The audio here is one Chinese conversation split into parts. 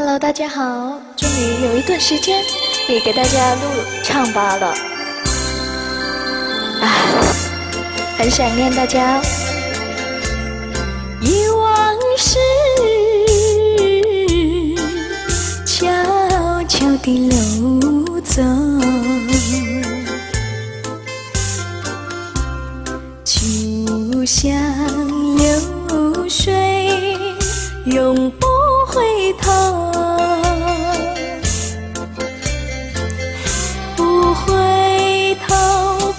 Hello，大家好，终于有一段时间也给大家录唱吧了，啊，很想念大家。忆往事，悄悄地流走，就像流水，永不。头，不回头，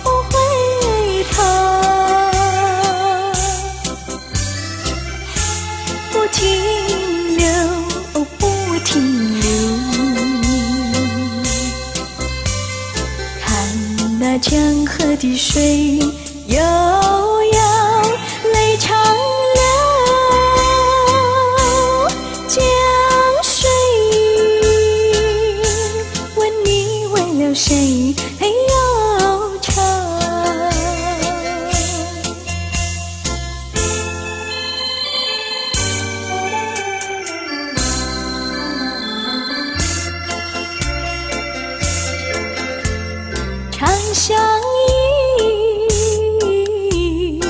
不回头，不停留，不停留。看那江河的水有。谁忧愁？长相依，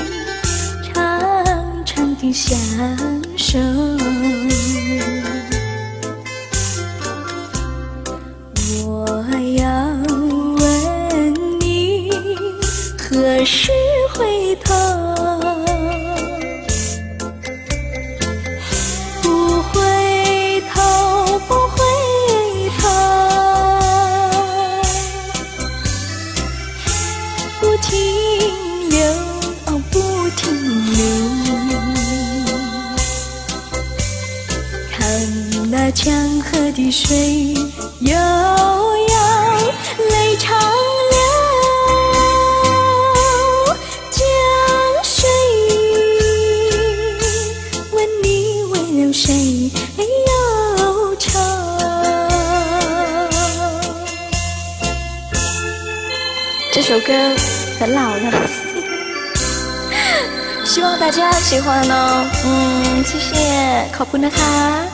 长长的相守。是回头不回头不回头。不停留不停留。看那江河的水哟这首歌。很老了，希望大家喜欢哦。嗯，谢谢，考坤的卡。